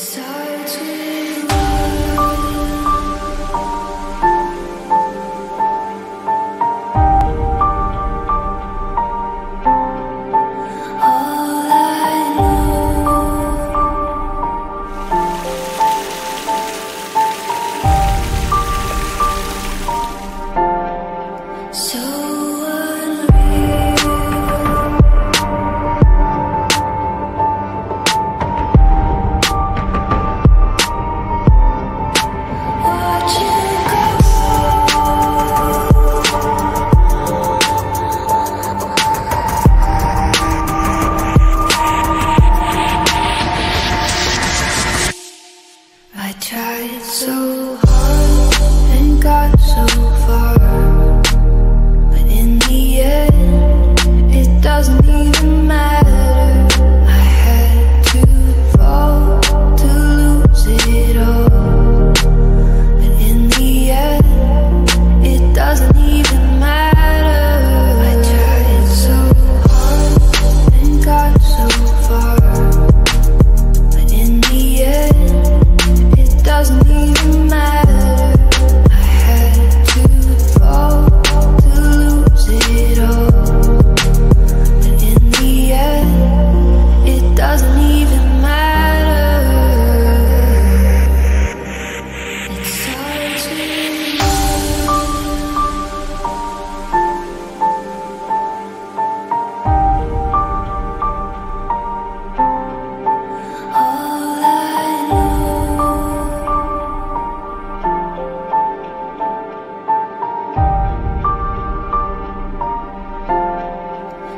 Hard to so hard and got so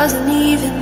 doesn't even